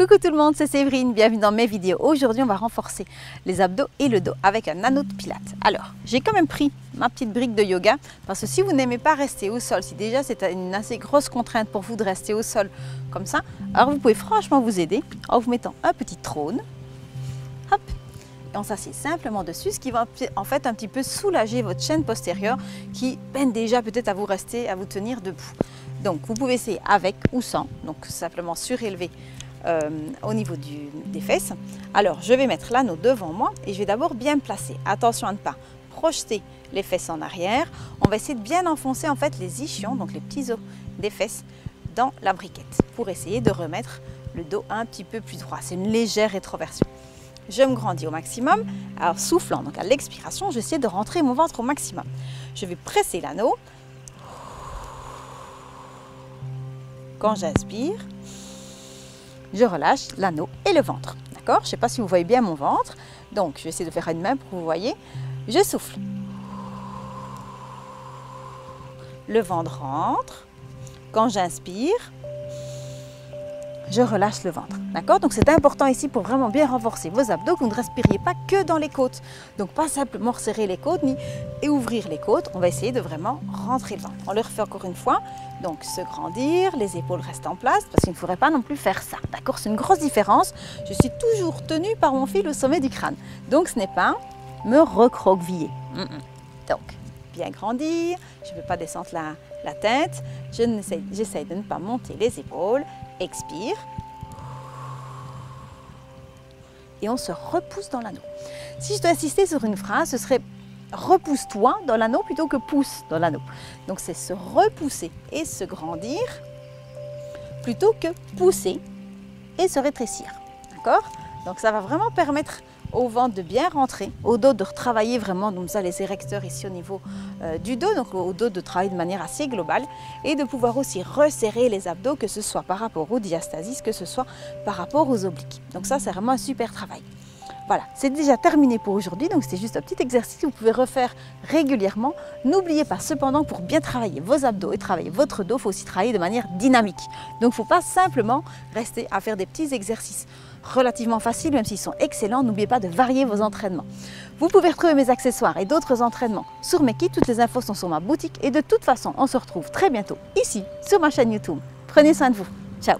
Coucou tout le monde, c'est Séverine, bienvenue dans mes vidéos. Aujourd'hui, on va renforcer les abdos et le dos avec un anneau de pilates. Alors, j'ai quand même pris ma petite brique de yoga parce que si vous n'aimez pas rester au sol, si déjà c'est une assez grosse contrainte pour vous de rester au sol comme ça, alors vous pouvez franchement vous aider en vous mettant un petit trône. Hop, et on s'assied simplement dessus, ce qui va en fait un petit peu soulager votre chaîne postérieure qui peine déjà peut-être à vous rester, à vous tenir debout. Donc vous pouvez essayer avec ou sans, donc simplement surélever euh, au niveau des fesses. Alors, je vais mettre l'anneau devant moi et je vais d'abord bien placer. Attention à ne pas projeter les fesses en arrière. On va essayer de bien enfoncer en fait les ischions, donc les petits os des fesses, dans la briquette pour essayer de remettre le dos un petit peu plus droit. C'est une légère rétroversion. Je me grandis au maximum. Alors, soufflant, donc à l'expiration, j'essaie de rentrer mon ventre au maximum. Je vais presser l'anneau. Quand j'inspire, je relâche l'anneau et le ventre. D'accord? Je ne sais pas si vous voyez bien mon ventre. Donc, je vais essayer de faire une main pour que vous voyez. Je souffle. Le ventre rentre. Quand j'inspire, je relâche le ventre. D'accord? Donc c'est important ici pour vraiment bien renforcer vos abdos, que vous ne respiriez pas que dans les côtes. Donc pas simplement resserrer les côtes ni et ouvrir les côtes. On va essayer de vraiment rentrer le ventre. On le refait encore une fois. Donc se grandir, les épaules restent en place parce qu'il ne faudrait pas non plus faire ça. D'accord? C'est une grosse différence. Je suis toujours tenue par mon fil au sommet du crâne. Donc ce n'est pas me recroqueviller. Donc bien grandir, je ne veux pas descendre la, la tête, j'essaie de ne pas monter les épaules, expire. Et on se repousse dans l'anneau. Si je dois insister sur une phrase, ce serait repousse-toi dans l'anneau plutôt que pousse dans l'anneau. Donc c'est se repousser et se grandir plutôt que pousser et se rétrécir. D'accord? Donc ça va vraiment permettre au ventre de bien rentrer, au dos de retravailler vraiment donc ça, les érecteurs ici au niveau euh, du dos, donc au dos de travailler de manière assez globale et de pouvoir aussi resserrer les abdos, que ce soit par rapport au diastasis, que ce soit par rapport aux obliques. Donc ça, c'est vraiment un super travail. Voilà, c'est déjà terminé pour aujourd'hui, donc c'est juste un petit exercice que vous pouvez refaire régulièrement. N'oubliez pas cependant, pour bien travailler vos abdos et travailler votre dos, il faut aussi travailler de manière dynamique. Donc il ne faut pas simplement rester à faire des petits exercices relativement faciles, même s'ils sont excellents. N'oubliez pas de varier vos entraînements. Vous pouvez retrouver mes accessoires et d'autres entraînements sur mes. Toutes les infos sont sur ma boutique et de toute façon, on se retrouve très bientôt ici sur ma chaîne YouTube. Prenez soin de vous. Ciao